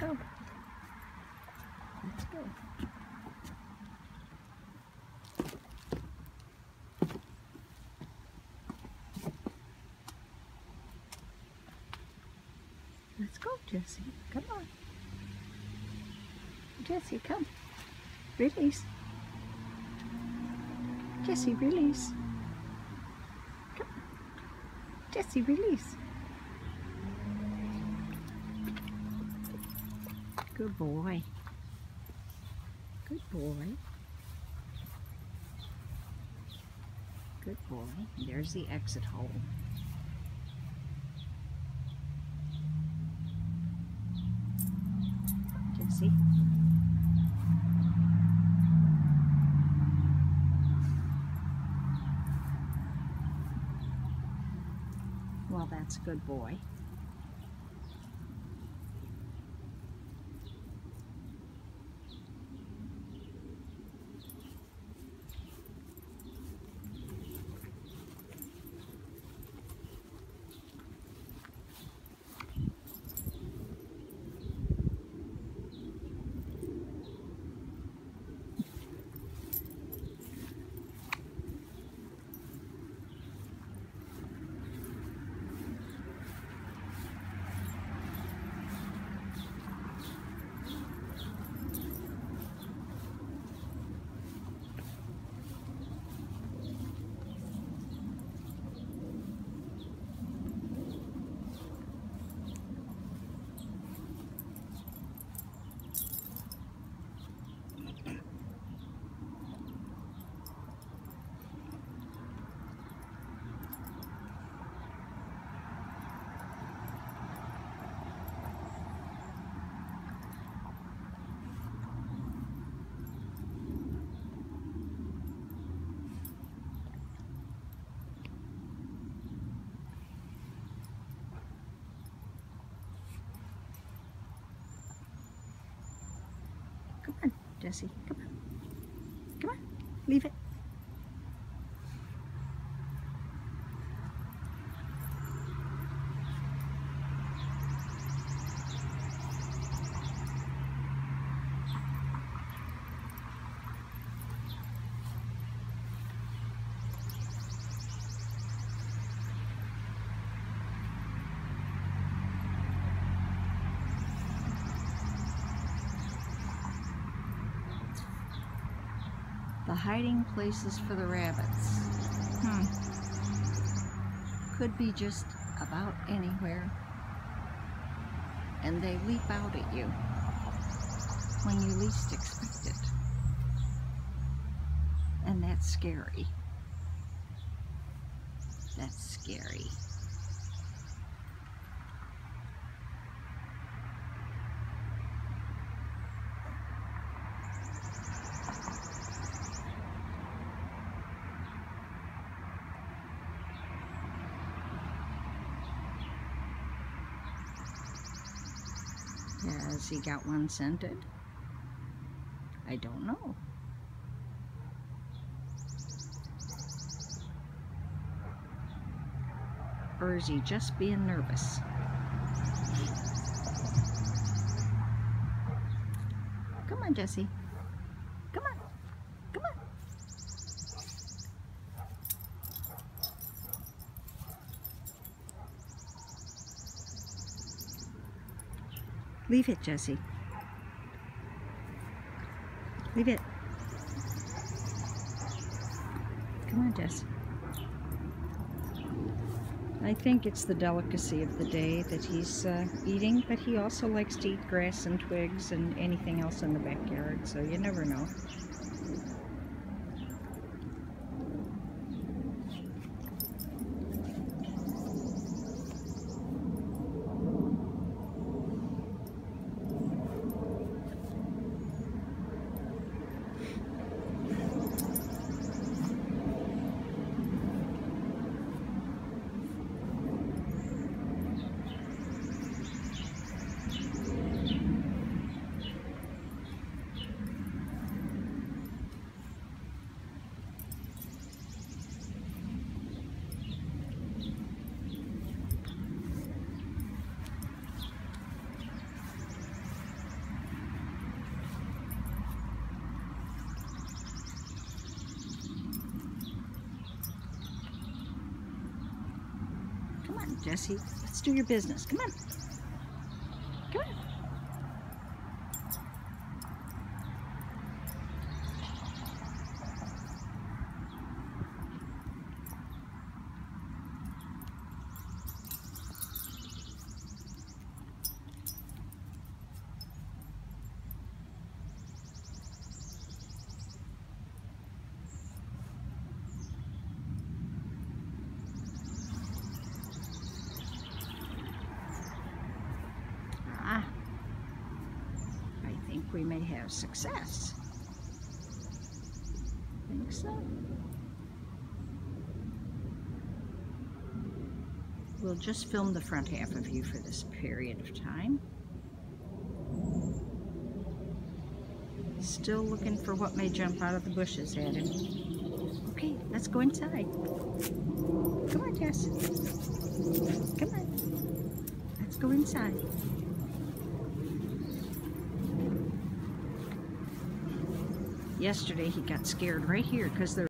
go. Let's go. Let's go, Jesse. Come on. Jesse, come. Release. Jesse, release. Come. Jesse, release. Good boy. Good boy. Good boy. There's the exit hole. Jesse. Well, that's a good boy. Come on, Jesse. Come on. Come on. Leave it. Hiding places for the rabbits. Hmm. Could be just about anywhere. And they leap out at you when you least expect it. And that's scary. That's scary. Has he got one scented? I don't know. Or is he just being nervous? Come on, Jesse. Come on. Come on. Leave it, Jesse. Leave it. Come on, Jess. I think it's the delicacy of the day that he's uh, eating, but he also likes to eat grass and twigs and anything else in the backyard, so you never know. Jesse, let's do your business. Come on. Come on. Ah, I think we may have success. Think so? We'll just film the front half of you for this period of time. Still looking for what may jump out of the bushes at him. Okay, let's go inside. Come on, Jess. Come on. Let's go inside. Yesterday he got scared right here because there